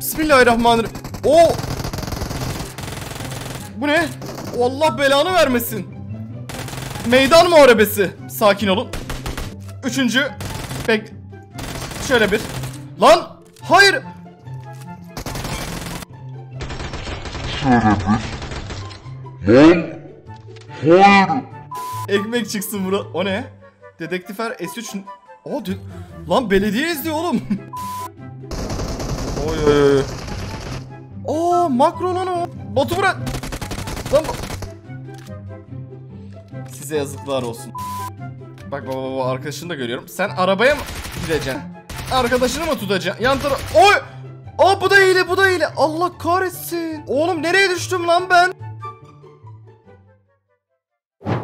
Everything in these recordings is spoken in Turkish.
Bismillahirrahmanirrahim. O Bu ne? Allah belanı vermesin. Meydan muharebesi. Sakin olun. Üçüncü. Bek. Şöyle bir. Lan! Hayır! Lan hayır. Ekmek çıksın bura. O ne? Dedektifer S3... O Lan belediye izliyor oğlum. oy oy oy. Aa makro lan o. Botu bırak. Lan Size yazıklar olsun. Bak baba baba arkadaşını da görüyorum. Sen arabaya mı gideceksin? Arkadaşını mı tutacaksın? Yan taraf... Oy! Aa bu da hile bu da hile. Allah kahretsin. Oğlum nereye düştüm lan ben?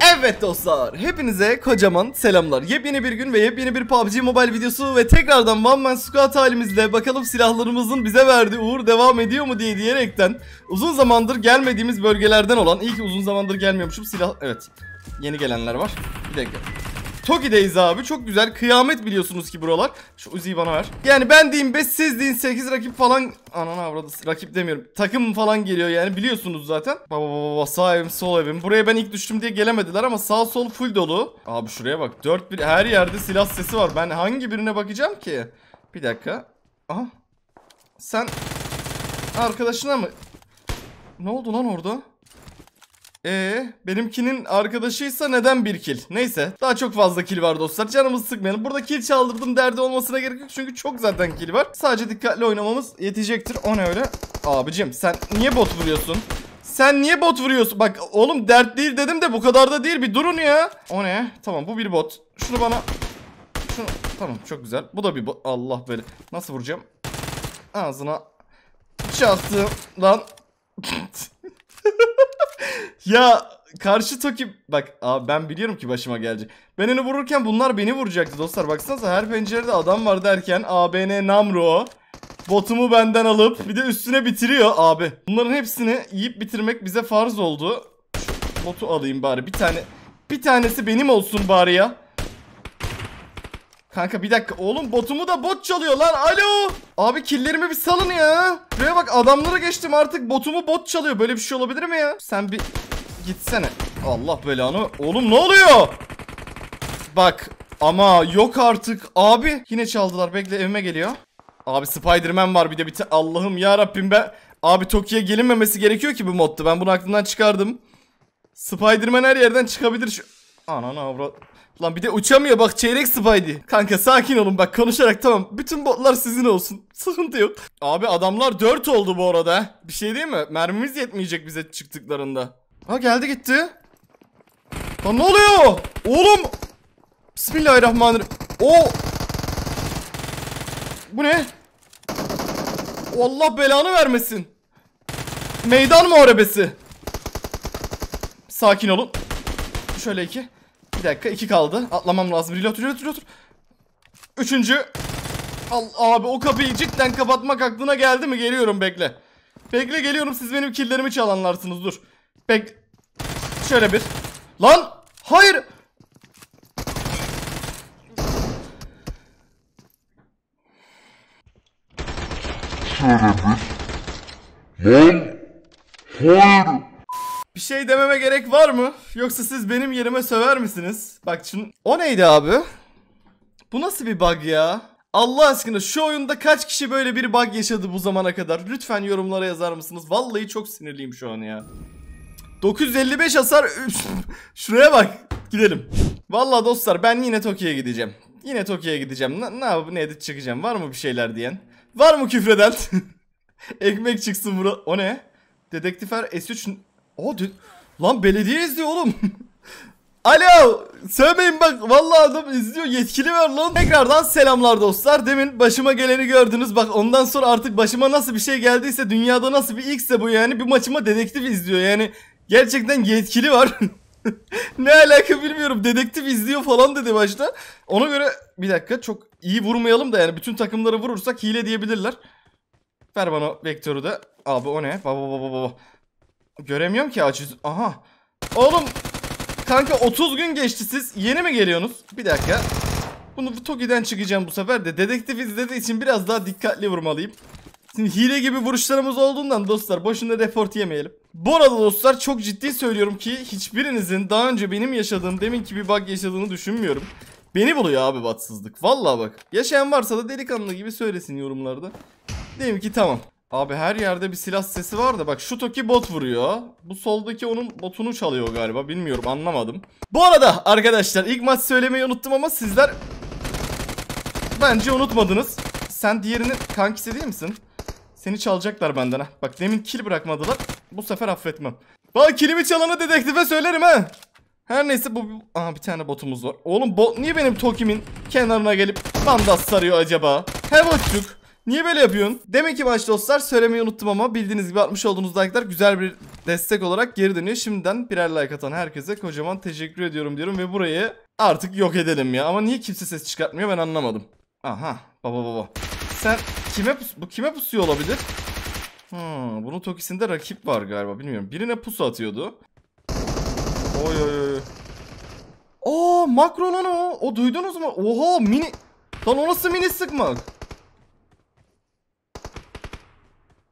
Evet dostlar, hepinize kocaman selamlar. Yepyeni bir gün ve yepyeni bir PUBG Mobile videosu ve tekrardan One Man Squad halimizle bakalım silahlarımızın bize verdiği uğur devam ediyor mu diye diyerekten uzun zamandır gelmediğimiz bölgelerden olan, iyi ki uzun zamandır gelmiyormuşum silah... Evet, yeni gelenler var. Bir dakika. Toki'deyiz abi. Çok güzel. Kıyamet biliyorsunuz ki buralar. Şu Uzi'yi bana ver. Yani ben diyeyim 5 siz deyin 8 rakip falan. Ananı avradı. Rakip demiyorum. Takım falan geliyor yani biliyorsunuz zaten. Baba baba baba sağ evim sol evim. Buraya ben ilk düştüm diye gelemediler ama sağ sol full dolu. Abi şuraya bak. 4 bir her yerde silah sesi var. Ben hangi birine bakacağım ki? Bir dakika. Aha. Sen arkadaşına mı? Ne oldu lan orada? Ee, benimkinin arkadaşıysa neden bir kill? Neyse, daha çok fazla kill var dostlar. Canımızı sıkmayalım. Burada kill çaldırdım derdi olmasına gerek yok çünkü çok zaten kill var. Sadece dikkatli oynamamız yetecektir. O ne öyle? Abicim sen niye bot vuruyorsun? Sen niye bot vuruyorsun? Bak oğlum dert değil dedim de bu kadar da değil. Bir durun ya. O ne? Tamam bu bir bot. Şunu bana... Şunu... Tamam çok güzel. Bu da bir bot. Allah böyle. Nasıl vuracağım? Ağzına... Çastım lan. Ya karşı Toki bak abi ben biliyorum ki başıma gelecek. Ben onu vururken bunlar beni vuracaktı dostlar. Baksanıza her pencerede adam var derken ABN Namro botumu benden alıp bir de üstüne bitiriyor abi. Bunların hepsini yiyip bitirmek bize farz oldu. Botu alayım bari bir tane. Bir tanesi benim olsun bari ya. Kanka bir dakika oğlum botumu da bot çalıyor lan alo. Abi killerimi bir salın ya. Şuraya bak adamlara geçtim artık botumu bot çalıyor. Böyle bir şey olabilir mi ya? Sen bir gitsene. Allah belanı. Oğlum ne oluyor? Bak ama yok artık. Abi yine çaldılar. Bekle evime geliyor. Abi Spider-Man var bir de bir Allah'ım ya Rabbim ben. Abi Tokyo'ya gelinmemesi gerekiyor ki bu modda. Ben bunu aklımdan çıkardım. Spider-Man her yerden çıkabilir şu. Ananı avrat. Lan bir de uçamıyor bak çeyrek Spidey. Kanka sakin olun bak konuşarak tamam. Bütün botlar sizin olsun. Sıkıntı yok. Abi adamlar 4 oldu bu arada. Bir şey değil mi? Mermimiz yetmeyecek bize çıktıklarında. Ha geldi gitti. Lan ne oluyor? Oğlum. Bismillahirrahmanirrahim. O. Bu ne? Allah belanı vermesin. Meydan muharebesi. Sakin olun. Şöyle iki. Bir dakika iki kaldı. Atlamam lazım. Reload reload reload. Üçüncü. Al abi o kapıyı cidden kapatmak aklına geldi mi? Geliyorum bekle. Bekle geliyorum siz benim killerimi çalanlarsınız dur. Bek. Şöyle bir. Lan! Hayır! Lan hayır. Şey dememe gerek var mı? Yoksa siz benim yerime söver misiniz? Bak şimdi. O neydi abi? Bu nasıl bir bug ya? Allah aşkına şu oyunda kaç kişi böyle bir bug yaşadı bu zamana kadar? Lütfen yorumlara yazar mısınız? Vallahi çok sinirliyim şu an ya. 955 hasar. Şuraya bak. Gidelim. Vallahi dostlar ben yine Tokyo'ya gideceğim. Yine Tokyo'ya gideceğim. Ne, ne yapıp ne edip çıkacağım? Var mı bir şeyler diyen? Var mı küfreden? Ekmek çıksın bura. O ne? Dedektifer S3 o lan belediye izliyor oğlum. Alo sövmeyin bak vallahi adam izliyor yetkili ver lan. Tekrardan selamlar dostlar. Demin başıma geleni gördünüz. Bak ondan sonra artık başıma nasıl bir şey geldiyse dünyada nasıl bir ilkse bu yani. Bir maçıma dedektif izliyor yani. Gerçekten yetkili var. ne alaka bilmiyorum. Dedektif izliyor falan dedi başta. Ona göre bir dakika çok iyi vurmayalım da yani bütün takımları vurursak hile diyebilirler. Ver bana vektörü de. Abi o ne? Baba baba baba. Göremiyorum ki açı. Aha. Oğlum. Kanka 30 gün geçti siz. Yeni mi geliyorsunuz? Bir dakika. Bunu Toki'den çıkacağım bu sefer de. Dedektif izlediği için biraz daha dikkatli vurmalıyım. Şimdi hile gibi vuruşlarımız olduğundan dostlar boşuna report yemeyelim. Bu arada dostlar çok ciddi söylüyorum ki hiçbirinizin daha önce benim yaşadığım deminki bir bug yaşadığını düşünmüyorum. Beni buluyor abi batsızlık. Vallahi bak. Yaşayan varsa da delikanlı gibi söylesin yorumlarda. Diyeyim ki tamam. Abi her yerde bir silah sesi var da bak şu toki bot vuruyor. Bu soldaki onun botunu çalıyor galiba. Bilmiyorum anlamadım. Bu arada arkadaşlar ilk maç söylemeyi unuttum ama sizler bence unutmadınız. Sen diğerinin kankisi değil misin? Seni çalacaklar benden ha. Bak demin kill bırakmadılar. Bu sefer affetmem. Bak kilimi çalanı dedektife söylerim ha. Her neyse bu... Aha bir tane botumuz var. Oğlum bot niye benim Toki'min kenarına gelip bandaj sarıyor acaba? He botçuk. Niye böyle yapıyorsun? Demek ki baş dostlar söylemeyi unuttum ama bildiğiniz gibi atmış olduğunuz like'lar güzel bir destek olarak geri dönüyor. Şimdiden birer like atan herkese kocaman teşekkür ediyorum diyorum ve burayı artık yok edelim ya. Ama niye kimse ses çıkartmıyor ben anlamadım. Aha baba baba. Sen kime pus bu kime pusuyor olabilir? Hmm, bunun Toki'sinde rakip var galiba bilmiyorum. Birine pusu atıyordu. Oy oy oy. Oo makro lan o. O duydunuz mu? Oha mini. Lan o nasıl mini sıkmak?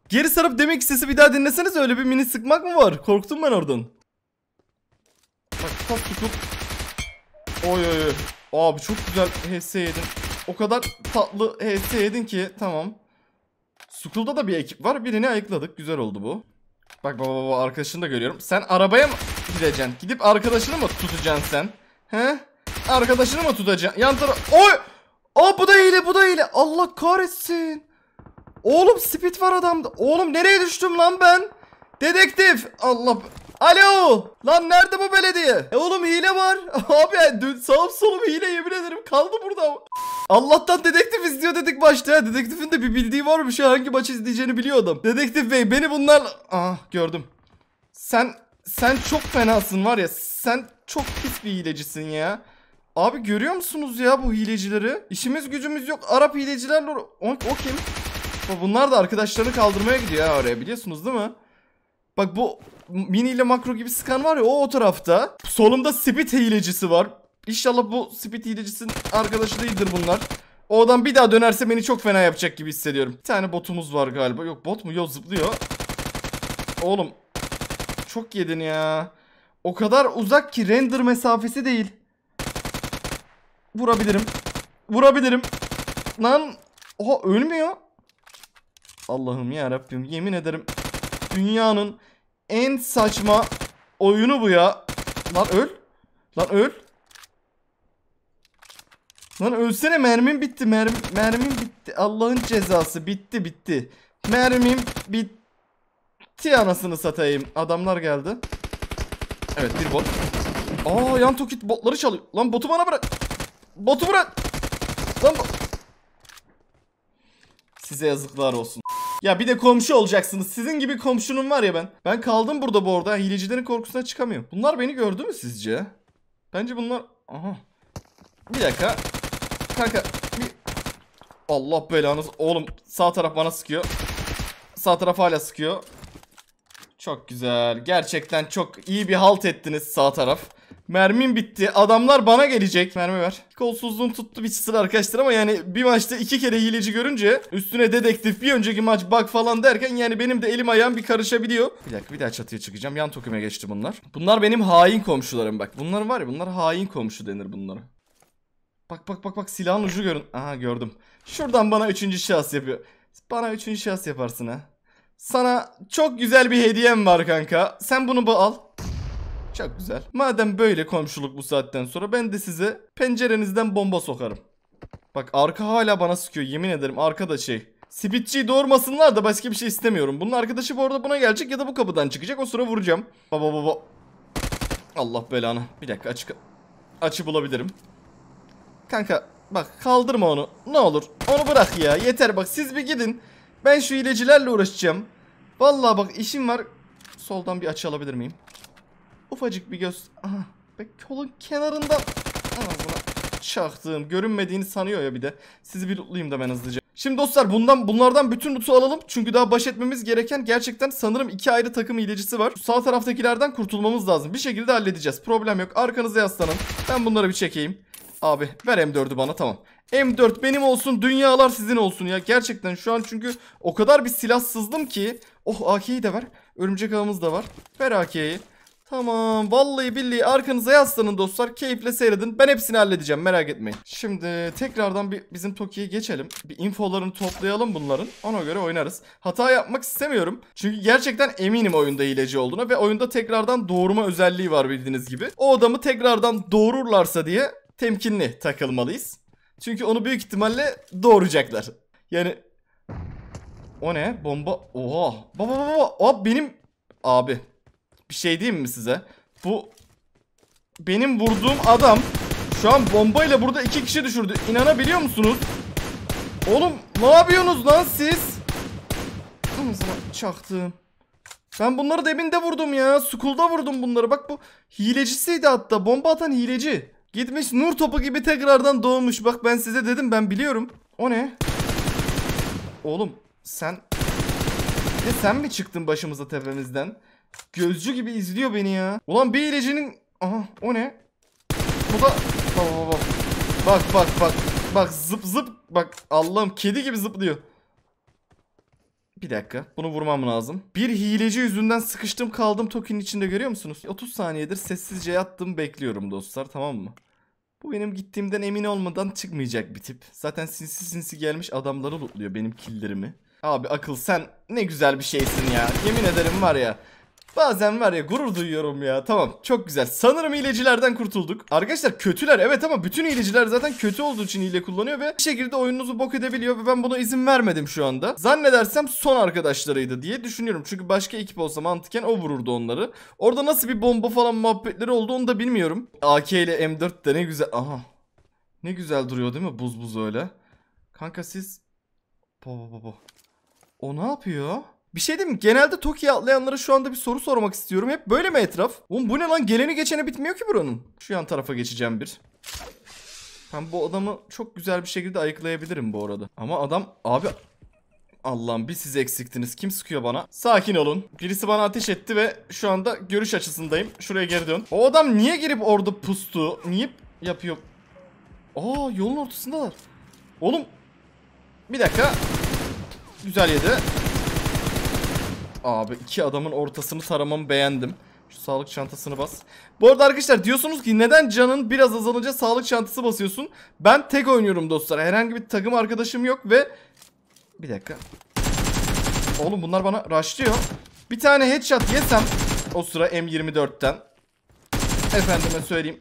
Geri sarıp demek sesi bir daha dinleseniz öyle bir mini sıkmak mı var? Korktum ben oradan. Bak top tutup. Oy oy oy. Abi çok güzel HS yedin. O kadar tatlı HS yedin ki tamam. School'da da bir ekip var. Birini ayıkladık. Güzel oldu bu. Bak baba baba arkadaşını da görüyorum. Sen arabaya mı gideceksin? Gidip arkadaşını mı tutacaksın sen? He? Arkadaşını mı tutacaksın? Yan taraf... Oy! Aa bu da hile bu da hile. Allah kahretsin. Oğlum speed var adamda. Oğlum nereye düştüm lan ben? Dedektif. Allah. Alo. Lan nerede bu belediye? E oğlum hile var. Abi dün sağım solum hile yemin ederim. Kaldı burada. Allah'tan dedektif izliyor dedik başta. Dedektifin de bir bildiği varmış ya. Hangi maçı izleyeceğini biliyor adam. Dedektif bey beni bunlarla... Ah gördüm. Sen sen çok fenasın var ya. Sen çok pis bir hilecisin ya. Abi görüyor musunuz ya bu hilecileri? İşimiz gücümüz yok. Arap hilecilerle... O, o kim? Bunlar da arkadaşlarını kaldırmaya gidiyor ya oraya biliyorsunuz değil mi? Bak bu mini ile makro gibi sıkan var ya o o tarafta. Solumda speed hilecisi var. İnşallah bu speed hilecisinin arkadaşı değildir bunlar. O adam bir daha dönerse beni çok fena yapacak gibi hissediyorum. Bir tane botumuz var galiba. Yok bot mu? Yok zıplıyor. Oğlum. Çok yedin ya. O kadar uzak ki render mesafesi değil. Vurabilirim. Vurabilirim. Lan. Oha ölmüyor. Allah'ım ya Rabbim yemin ederim dünyanın en saçma oyunu bu ya. Lan öl. Lan öl. Lan ölsene mermim bitti. Mermim, mermim bitti. Allah'ın cezası bitti bitti. Mermim bitti anasını satayım. Adamlar geldi. Evet bir bot. Aa yan tokit botları çalıyor. Lan botu bana bırak. Botu bırak. Lan bo Size yazıklar olsun. Ya bir de komşu olacaksınız. Sizin gibi komşunum var ya ben. Ben kaldım burada bu arada. Hilecilerin korkusuna çıkamıyorum. Bunlar beni gördü mü sizce? Bence bunlar... Aha. Bir dakika. Kanka. Bir... Allah belanız. Oğlum sağ taraf bana sıkıyor. Sağ taraf hala sıkıyor. Çok güzel. Gerçekten çok iyi bir halt ettiniz sağ taraf. Mermim bitti. Adamlar bana gelecek. Mermi ver. Kolsuzluğum tuttu bir sıra arkadaşlar ama yani bir maçta iki kere hileci görünce üstüne dedektif bir önceki maç bug falan derken yani benim de elim ayağım bir karışabiliyor. Bir dakika bir daha çatıya çıkacağım. Yan tokime geçti bunlar. Bunlar benim hain komşularım bak. Bunlar var ya bunlar hain komşu denir bunlara. Bak bak bak bak silahın ucu görün. Aha gördüm. Şuradan bana üçüncü şahıs yapıyor. Bana üçüncü şahıs yaparsın ha. Sana çok güzel bir hediyem var kanka. Sen bunu al. Çok güzel. Madem böyle komşuluk bu saatten sonra ben de size pencerenizden bomba sokarım. Bak arka hala bana sıkıyor yemin ederim arka da şey. Sipitçiyi doğurmasınlar da başka bir şey istemiyorum. Bunun arkadaşı bu arada buna gelecek ya da bu kapıdan çıkacak. O sıra vuracağım. Baba baba. Allah belanı. Bir dakika açık. Açı bulabilirim. Kanka bak kaldırma onu. Ne olur onu bırak ya. Yeter bak siz bir gidin. Ben şu ilecilerle uğraşacağım. Vallahi bak işim var. Soldan bir açı alabilir miyim? Ufacık bir göz... Aha. Bak kolun kenarında... Ağzına çaktığım. Görünmediğini sanıyor ya bir de. Sizi bir lootlayayım da ben hızlıca. Şimdi dostlar bundan bunlardan bütün loot'u alalım. Çünkü daha baş etmemiz gereken gerçekten sanırım iki ayrı takım hilecisi var. Sağ taraftakilerden kurtulmamız lazım. Bir şekilde halledeceğiz. Problem yok. Arkanıza yaslanın. Ben bunları bir çekeyim. Abi ver M4'ü bana tamam. M4 benim olsun dünyalar sizin olsun ya. Gerçekten şu an çünkü o kadar bir silah sızdım ki. Oh AK'yi de ver. Örümcek ağımız da var. Ver AK'yi. Tamam vallahi billahi arkanıza yaslanın dostlar keyifle seyredin ben hepsini halledeceğim merak etmeyin. Şimdi tekrardan bir bizim Toki'ye geçelim bir infolarını toplayalım bunların ona göre oynarız. Hata yapmak istemiyorum çünkü gerçekten eminim oyunda hileci olduğuna ve oyunda tekrardan doğurma özelliği var bildiğiniz gibi. O adamı tekrardan doğururlarsa diye temkinli takılmalıyız. Çünkü onu büyük ihtimalle doğuracaklar. Yani o ne? Bomba. Oha. Baba baba. Abi benim abi bir şey diyeyim mi size? Bu benim vurduğum adam şu an bombayla burada iki kişi düşürdü. İnanabiliyor musunuz? Oğlum ne yapıyorsunuz lan siz? Çaktım. Ben bunları debinde vurdum ya. School'da vurdum bunları. Bak bu hilecisiydi hatta. Bomba atan hileci. Gitmiş nur topu gibi tekrardan doğmuş. Bak ben size dedim ben biliyorum. O ne? Oğlum sen... Bir de sen mi çıktın başımıza tepemizden? Gözcü gibi izliyor beni ya. Ulan bir ilecinin... Aha o ne? Bu da... Bak bak bak. Bak bak bak. Bak zıp zıp. Bak Allah'ım kedi gibi zıplıyor. Bir dakika. Bunu vurmam lazım. Bir hileci yüzünden sıkıştım kaldım Toki'nin içinde görüyor musunuz? 30 saniyedir sessizce yattım bekliyorum dostlar tamam mı? Bu benim gittiğimden emin olmadan çıkmayacak bir tip. Zaten sinsi sinsi gelmiş adamları lootluyor benim killerimi. Abi akıl sen ne güzel bir şeysin ya. Yemin ederim var ya. Bazen var ya gurur duyuyorum ya. Tamam çok güzel. Sanırım hilecilerden kurtulduk. Arkadaşlar kötüler evet ama bütün hileciler zaten kötü olduğu için hile kullanıyor ve bir şekilde oyununuzu bok edebiliyor ve ben buna izin vermedim şu anda. Zannedersem son arkadaşlarıydı diye düşünüyorum. Çünkü başka ekip olsa mantıken o vururdu onları. Orada nasıl bir bomba falan muhabbetleri oldu onu da bilmiyorum. AK ile M4 de ne güzel. Aha. Ne güzel duruyor değil mi buz buz öyle. Kanka siz... Baba baba. O ne yapıyor? Bir şey diyeyim mi? Genelde Toki'ye atlayanlara şu anda bir soru sormak istiyorum. Hep böyle mi etraf? Oğlum bu ne lan? Geleni geçene bitmiyor ki buranın. Şu yan tarafa geçeceğim bir. Ben bu adamı çok güzel bir şekilde ayıklayabilirim bu arada. Ama adam abi Allah'ım bir siz eksiktiniz. Kim sıkıyor bana? Sakin olun. Birisi bana ateş etti ve şu anda görüş açısındayım. Şuraya geri dön. O adam niye girip orada pustu? Niye yapıyor? Aa yolun ortasındalar. Oğlum. Bir dakika. Güzel yedi. Abi iki adamın ortasını taramamı beğendim. Şu sağlık çantasını bas. Bu arada arkadaşlar diyorsunuz ki neden canın biraz azalınca sağlık çantası basıyorsun? Ben tek oynuyorum dostlar. Herhangi bir takım arkadaşım yok ve... Bir dakika. Oğlum bunlar bana rushlıyor. Bir tane headshot yesem o sıra M24'ten. Efendime söyleyeyim.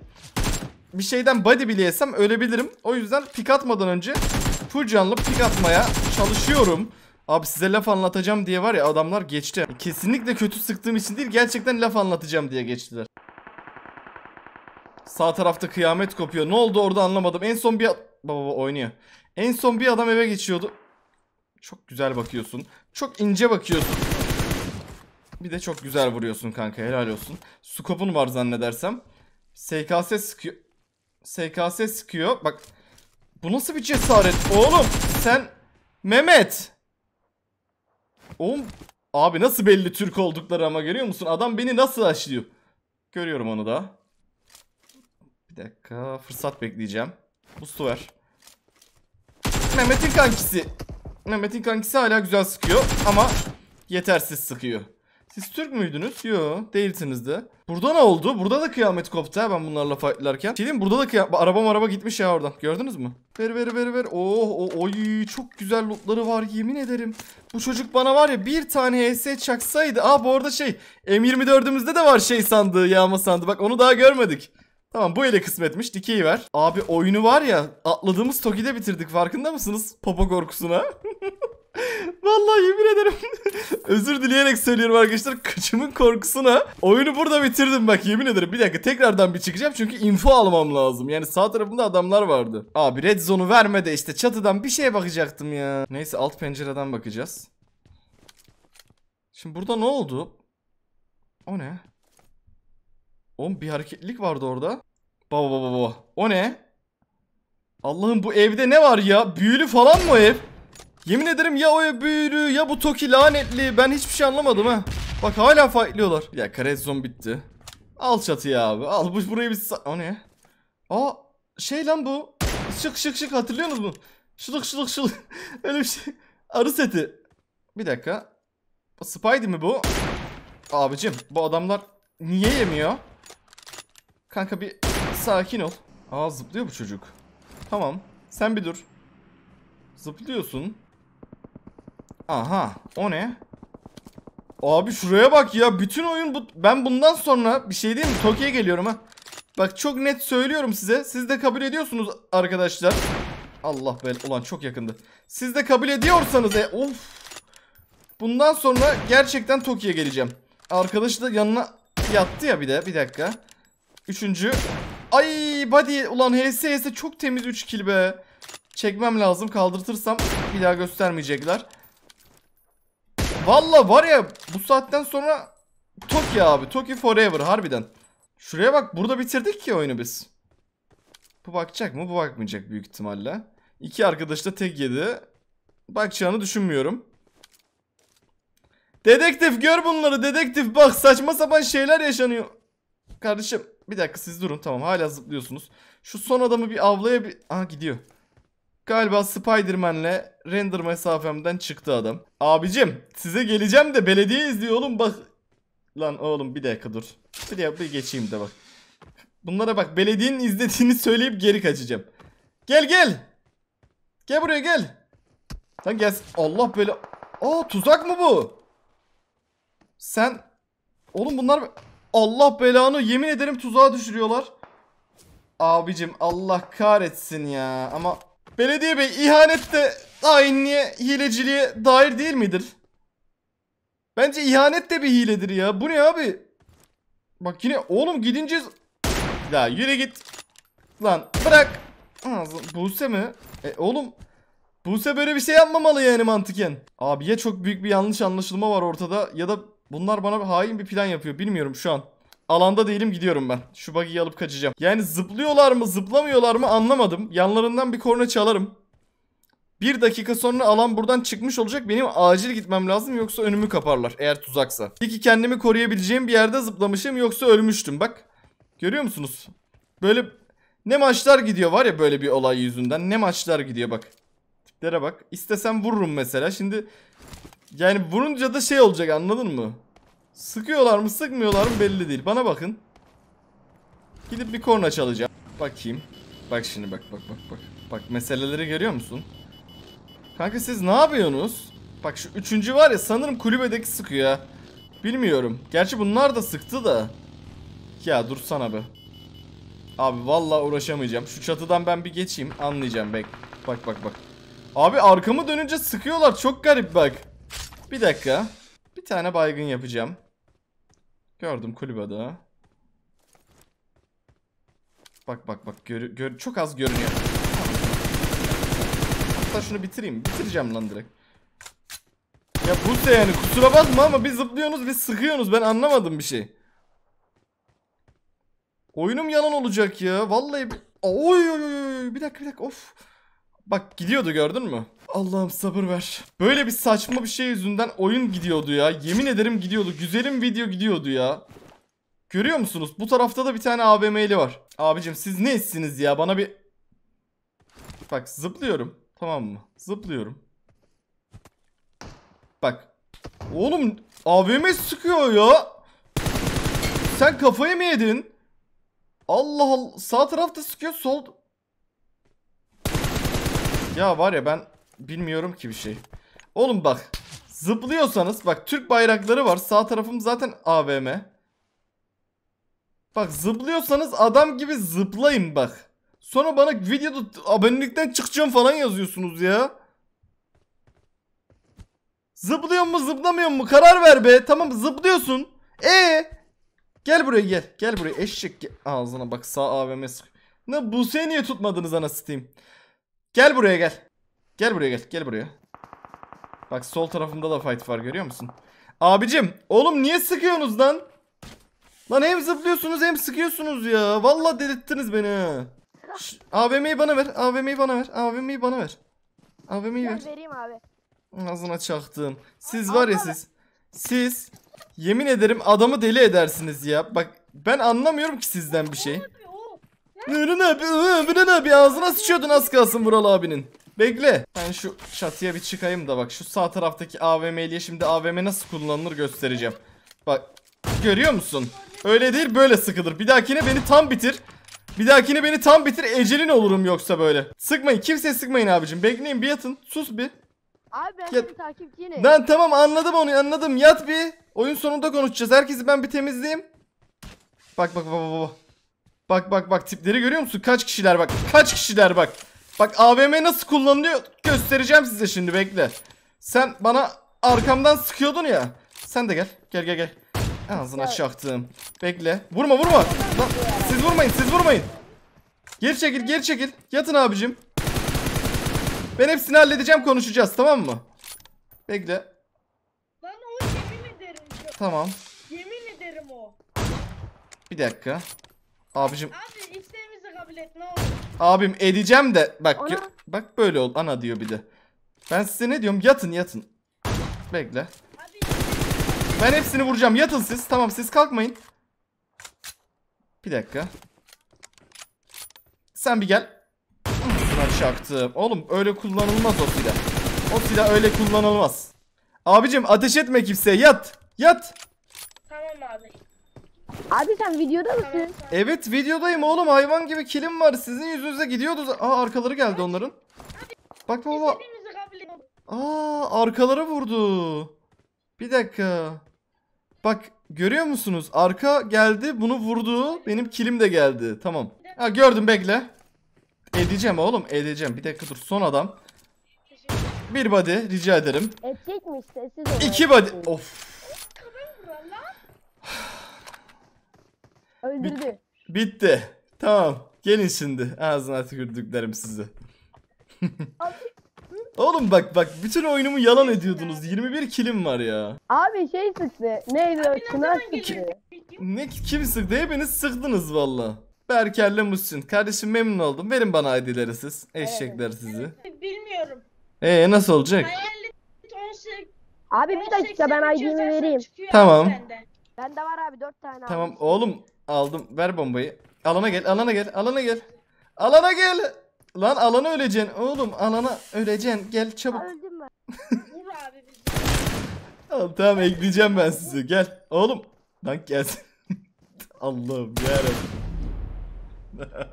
Bir şeyden body bile yesem ölebilirim. O yüzden pik atmadan önce full canlı pik atmaya çalışıyorum. Abi size laf anlatacağım diye var ya adamlar geçti. Kesinlikle kötü sıktığım için değil gerçekten laf anlatacağım diye geçtiler. Sağ tarafta kıyamet kopuyor. Ne oldu orada anlamadım. En son bir... Baba oynuyor. En son bir adam eve geçiyordu. Çok güzel bakıyorsun. Çok ince bakıyorsun. Bir de çok güzel vuruyorsun kanka helal olsun. Skopun var zannedersem. SKS sıkıyor. SKS sıkıyor. Bak. Bu nasıl bir cesaret? Oğlum sen... Mehmet. Oğlum abi nasıl belli Türk oldukları ama görüyor musun? Adam beni nasıl aşlıyor? Görüyorum onu da. Bir dakika fırsat bekleyeceğim. Boost ver. Mehmet'in kankisi. Mehmet'in kankisi hala güzel sıkıyor ama yetersiz sıkıyor. Siz Türk müydünüz? Yo değilsiniz de. Burada ne oldu? Burada da kıyamet koptu ha ben bunlarla fightlarken. Şey diyeyim, burada da kıyamet... Araba araba gitmiş ya oradan. Gördünüz mü? Ver ver ver ver. Oh, oh oy çok güzel lootları var yemin ederim. Bu çocuk bana var ya bir tane HS çaksaydı. Aa bu arada şey M24'ümüzde de var şey sandığı yağma sandığı. Bak onu daha görmedik. Tamam bu ele kısmetmiş. Dikeyi ver. Abi oyunu var ya atladığımız Toki'de bitirdik farkında mısınız? Popo korkusuna. Vallahi yemin ederim. Özür dileyerek söylüyorum arkadaşlar. Kıçımın korkusuna. Oyunu burada bitirdim bak yemin ederim. Bir dakika tekrardan bir çıkacağım çünkü info almam lazım. Yani sağ tarafında adamlar vardı. Abi red zone'u verme de işte çatıdan bir şeye bakacaktım ya. Neyse alt pencereden bakacağız. Şimdi burada ne oldu? O ne? Oğlum bir hareketlilik vardı orada. Baba baba baba. O ne? Allah'ım bu evde ne var ya? Büyülü falan mı ev? Yemin ederim ya o büyülü ya bu Toki lanetli. Ben hiçbir şey anlamadım ha. Bak hala fightlıyorlar. Ya zone bitti. Al çatıyı abi. Al bu burayı bir... O ne? Aa şey lan bu. şık şık şık hatırlıyorsunuz mu? Şılık şılık şılık. Öyle bir şey. Arı seti. Bir dakika. Spidey mi bu? Abicim bu adamlar niye yemiyor? Kanka bir sakin ol. Aa zıplıyor bu çocuk. Tamam. Sen bir dur. Zıplıyorsun. Aha. O ne? Abi şuraya bak ya. Bütün oyun bu. Ben bundan sonra bir şey diyeyim mi? Tokyo'ya geliyorum ha. Bak çok net söylüyorum size. Siz de kabul ediyorsunuz arkadaşlar. Allah be. Ulan çok yakındı. Siz de kabul ediyorsanız e of. Bundan sonra gerçekten Tokyo'ya geleceğim. Arkadaş da yanına yattı ya bir de. Bir dakika. Üçüncü. Ay body. Ulan HS HS çok temiz 3 kill be. Çekmem lazım. Kaldırtırsam bir daha göstermeyecekler. Valla var ya bu saatten sonra Tokyo abi. Tokyo forever harbiden. Şuraya bak burada bitirdik ki oyunu biz. Bu bakacak mı? Bu bakmayacak büyük ihtimalle. İki arkadaş da tek yedi. Bakacağını düşünmüyorum. Dedektif gör bunları dedektif bak saçma sapan şeyler yaşanıyor. Kardeşim bir dakika siz durun tamam hala zıplıyorsunuz. Şu son adamı bir avlaya bir... Aha gidiyor. Galiba Spiderman'le render mesafemden çıktı adam. Abicim size geleceğim de belediye izliyor oğlum bak. Lan oğlum bir dakika dur. Bir, dakika, bir geçeyim de bak. Bunlara bak belediyenin izlediğini söyleyip geri kaçacağım. Gel gel. Gel buraya gel. Lan gel. Allah böyle. Aa tuzak mı bu? Sen. Oğlum bunlar. Allah belanı yemin ederim tuzağa düşürüyorlar. Abicim Allah kahretsin ya. Ama belediye bey ihanet de hainliğe, hileciliğe dair değil midir? Bence ihanet de bir hiledir ya. Bu ne abi? Bak yine oğlum gidince... Ya yürü git. Lan bırak. Ağzım. Buse mi? E oğlum. Buse böyle bir şey yapmamalı yani mantıken. Abi ya çok büyük bir yanlış anlaşılma var ortada ya da bunlar bana hain bir plan yapıyor. Bilmiyorum şu an. Alanda değilim gidiyorum ben. Şu buggy'yi alıp kaçacağım. Yani zıplıyorlar mı zıplamıyorlar mı anlamadım. Yanlarından bir korna çalarım. Bir dakika sonra alan buradan çıkmış olacak. Benim acil gitmem lazım yoksa önümü kaparlar eğer tuzaksa. Peki kendimi koruyabileceğim bir yerde zıplamışım yoksa ölmüştüm bak. Görüyor musunuz? Böyle ne maçlar gidiyor var ya böyle bir olay yüzünden. Ne maçlar gidiyor bak. Tiplere bak. İstesem vururum mesela. Şimdi yani vurunca da şey olacak anladın mı? Sıkıyorlar mı sıkmıyorlar mı belli değil. Bana bakın. Gidip bir korna çalacağım. Bakayım. Bak şimdi bak bak bak bak. Bak meseleleri görüyor musun? Kanka siz ne yapıyorsunuz? Bak şu üçüncü var ya sanırım kulübedeki sıkıyor. Bilmiyorum. Gerçi bunlar da sıktı da. Ya dursana be. Abi vallahi uğraşamayacağım. Şu çatıdan ben bir geçeyim anlayacağım bek. Bak bak bak. Abi arkamı dönünce sıkıyorlar çok garip bak. Bir dakika. Bir tane baygın yapacağım. Gördüm kulübede. Bak bak bak gör, gör, çok az görünüyor. Hatta şunu bitireyim. Bitireceğim lan direkt. Ya Buse yani kusura bakma ama bir zıplıyorsunuz bir sıkıyorsunuz ben anlamadım bir şey. Oyunum yalan olacak ya. Vallahi bir... Oy oy oy. Bir dakika bir dakika of. Bak gidiyordu gördün mü? Allah'ım sabır ver. Böyle bir saçma bir şey yüzünden oyun gidiyordu ya. Yemin ederim gidiyordu. Güzelim video gidiyordu ya. Görüyor musunuz? Bu tarafta da bir tane AVM'li var. Abicim siz ne etsiniz ya? Bana bir... Bak zıplıyorum. Tamam mı? Zıplıyorum. Bak. Oğlum AVM sıkıyor ya. Sen kafayı mı yedin? Allah Allah. Sağ tarafta sıkıyor sol. Ya var ya ben bilmiyorum ki bir şey. Oğlum bak. Zıplıyorsanız bak Türk bayrakları var. Sağ tarafım zaten AVM. Bak zıplıyorsanız adam gibi zıplayın bak. Sonra bana videoda abonelikten çıkacağım falan yazıyorsunuz ya. Zıplıyor mu zıplamıyor mu karar ver be. Tamam zıplıyorsun. E Gel buraya gel. Gel buraya eşek. Ağzına bak sağ AVM. Ne bu niye tutmadınız ana Steam? Gel buraya gel. Gel buraya gel. Gel buraya. Bak sol tarafımda da fight var görüyor musun? Abicim oğlum niye sıkıyorsunuz lan? Lan hem zıplıyorsunuz hem sıkıyorsunuz ya. Vallahi delirttiniz beni. Şş, AVM'yi bana ver. AVM'yi bana ver. AVM'yi bana ver. AVM'yi ver. Vereyim abi. Ağzına çaktım. Siz var ya siz. Siz yemin ederim adamı deli edersiniz ya. Bak ben anlamıyorum ki sizden bir şey. Bünün abi, Bünün abi ağzına sıçıyordun az kalsın Vural abinin. Bekle. Ben şu çatıya bir çıkayım da bak şu sağ taraftaki AVM'liye şimdi AVM nasıl kullanılır göstereceğim. Bak görüyor musun? Öyle değil böyle sıkılır. Bir dahakine beni tam bitir. Bir dahakine beni tam bitir ecelin olurum yoksa böyle. Sıkmayın kimseye sıkmayın abicim. Bekleyin bir yatın. Sus bir. Abi ben Ya- senin takipçinim. Ben tamam anladım onu anladım. Yat bir. Oyun sonunda konuşacağız. Herkesi ben bir temizleyeyim. Bak bak bak bak bak. Bak bak bak tipleri görüyor musun? Kaç kişiler bak. Kaç kişiler bak. Bak AVM nasıl kullanılıyor göstereceğim size şimdi bekle. Sen bana arkamdan sıkıyordun ya. Sen de gel. Gel gel gel. Ağzına çaktım. Bekle. Vurma vurma. Lan, siz vurmayın siz vurmayın. Geri çekil geri çekil. Yatın abicim. Ben hepsini halledeceğim konuşacağız tamam mı? Bekle. Lan o yemin ederim. Tamam. Yemin ederim o. Bir dakika. Abicim Abi isteğimizi kabul et ne olur. abim edeceğim de bak gö- bak böyle ol ana diyor bir de. Ben size ne diyorum yatın yatın. Bekle. Abi Ben hepsini vuracağım yatın siz. Tamam siz kalkmayın. Bir dakika. Sen bir gel. Şuna çaktım. Oğlum öyle kullanılmaz o silah. O silah öyle kullanılmaz. Abicim ateş etme kimseye yat. Yat. tamam abi. Abi sen videoda mısın? Evet videodayım oğlum hayvan gibi kilim var. Sizin yüzünüze gidiyordu. Aa arkaları geldi onların. Bak baba. Aa arkalara vurdu. Bir dakika. Bak görüyor musunuz? Arka geldi bunu vurdu. Benim kilim de geldi. Tamam. Ha gördüm bekle. Edeceğim oğlum edeceğim. Bir dakika dur son adam. Bir body rica ederim. Edecekmiş sessiz ol. İki body. Of. Öldürdü. Bitti. Tamam. Gelin şimdi. Ağzına tükürdüklerim sizi. Oğlum bak bak bütün oyunumu yalan ediyordunuz. 21 kilim var ya. Abi şey sıktı. Neydi o? Çınar sıktı. Ne kim sıktı? Hepiniz sıktınız valla. Berker'le Muhsin. Kardeşim memnun oldum. Verin bana ID'leri siz. Eşekler sizi. Bilmiyorum. Ee nasıl olacak? 18 Abi bir dakika ben ID'mi vereyim. Tamam. Bende var abi 4 tane Tamam almıştım. oğlum aldım. Ver bombayı. Alana gel, alana gel, alana gel. Alana gel. Lan alana öleceksin. Oğlum alana öleceksin. Gel çabuk. Öldüm ben. Vur abi bizi. Tamam, tamam ekleyeceğim ben sizi. Gel. Oğlum. Lan gelsin. Allah'ım yarabbim.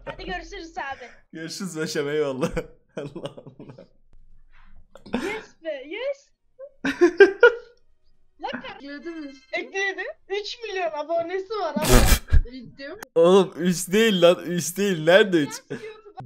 Hadi görüşürüz abi. Görüşürüz Beşem eyvallah. Allah Oğlum 3 değil lan 3 değil nerede 3?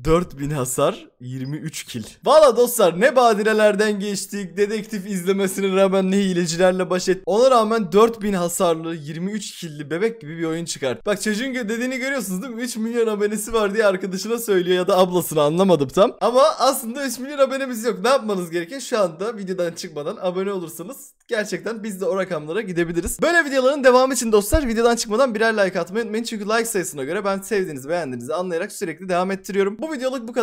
4000 hasar 23 kill. Valla dostlar ne badirelerden geçtik dedektif izlemesine rağmen ne hilecilerle baş et. Ona rağmen 4000 hasarlı 23 kill'li bebek gibi bir oyun çıkart. Bak çocuğun dediğini görüyorsunuz değil mi? 3 milyon abonesi var diye arkadaşına söylüyor ya da ablasına anlamadım tam. Ama aslında 3 milyon abonemiz yok. Ne yapmanız gereken şu anda videodan çıkmadan abone olursanız gerçekten biz de o rakamlara gidebiliriz. Böyle videoların devamı için dostlar videodan çıkmadan birer like atmayı unutmayın. Çünkü like sayısına göre ben sevdiğinizi beğendiğinizi anlayarak sürekli devam ettiriyorum. Bu videoluk bu kadar.